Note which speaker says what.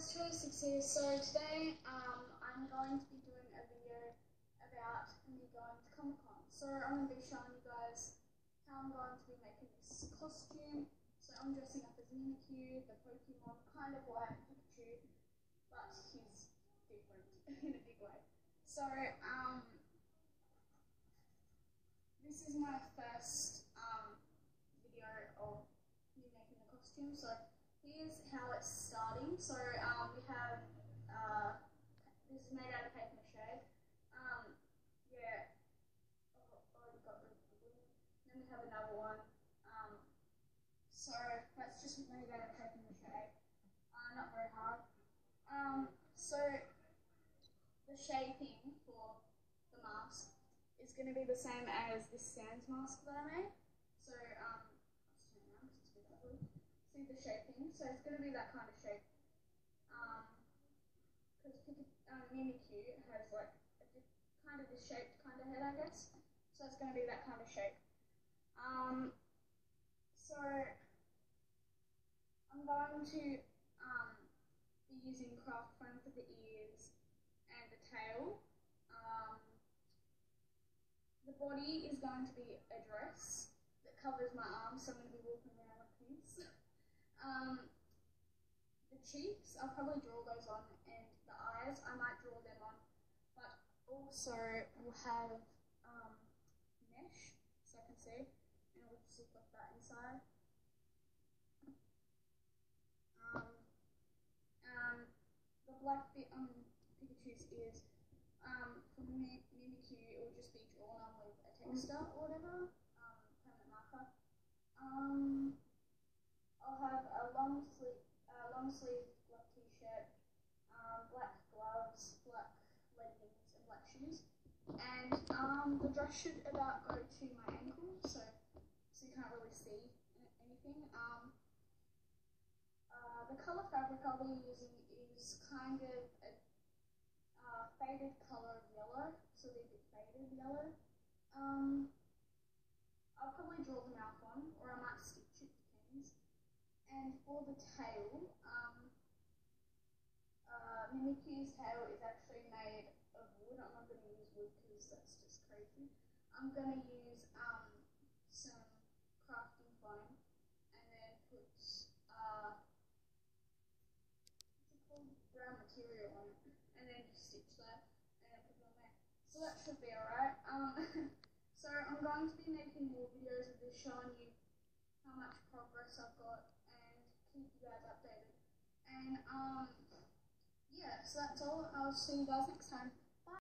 Speaker 1: Tracy here. So today um, I'm going to be doing a video about me going to Comic Con. So I'm going to be showing you guys how I'm going to be making this costume. So I'm dressing up as Mimikyu, the Pokemon, kind of like Pikachu, but he's different in a big way. So um, this is my first um, video of me making the costume. So here's how it's starting. So um, we have, uh, this is made out of paper mache. Um, yeah, oh, already got rid of the. Then we have another one. Um, so that's just made out of paper mache. Uh, not very hard. Um, so the shaping for the mask is going to be the same as this Sans mask that I made. So um, let's turn around because it's a bit ugly shaping. So it's going to be that kind of shape. Because um, um, Mimikyu has like a kind of this shaped kind of head, I guess. So it's going to be that kind of shape. Um, so I'm going to um, be using craft foam for the ears and the tail. Um, the body is going to be a dress that covers my arms, so I'm going to be walking. Um, the cheeks, I'll probably draw those on, and the eyes, I might draw them on. But also, we'll have um, mesh, so I can see, and it'll just look like that inside. Um, um, the black bit on Pikachu's ears, um, for Mimikyu, it will just be drawn on with a texter or whatever, um, permanent marker. Um, I'll have a long sleeve, uh, long sleeve black t-shirt, um, black gloves, black leggings, and black shoes. And um, the dress should about go to my ankle, so so you can't really see anything. Um, uh, the color fabric I'll be using is kind of a uh, faded color of yellow, so they're a bit faded yellow. Um, I'll probably draw the mouth on, or I might stitch it, depends. And for the tail, uh, tail is actually made of wood. I'm not going to use wood because that's just crazy. I'm going to use um, some crafting foam and then put uh, brown material on it, and then just stitch that and then put it on there. So that should be alright. Um, so I'm going to be making more videos of this showing you how much progress I've got and keep you guys updated. And um, yeah, so that's all. I'll see you guys next time.